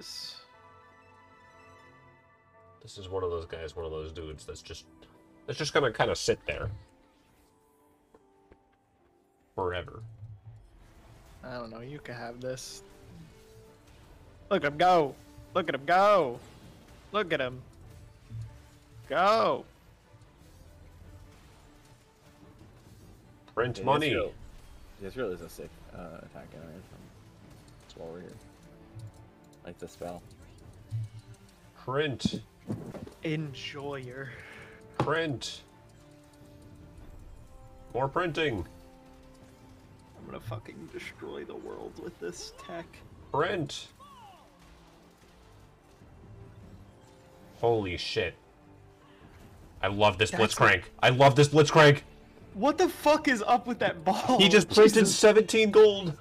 guys. This is one of those guys, one of those dudes that's just that's just gonna kind of sit there forever. I don't know. You can have this. Look at him go. Look at him go. Look at him. Go. Print money. Yasuo- Yasuo is a sick uh, attack anyway. From that's why we're here. Like the spell. Print. Enjoyer. Print. More printing. I'm gonna fucking destroy the world with this tech. Print. Holy shit. I love this That's Blitzcrank. I love this Blitzcrank. What the fuck is up with that ball? He just printed Jesus. 17 gold.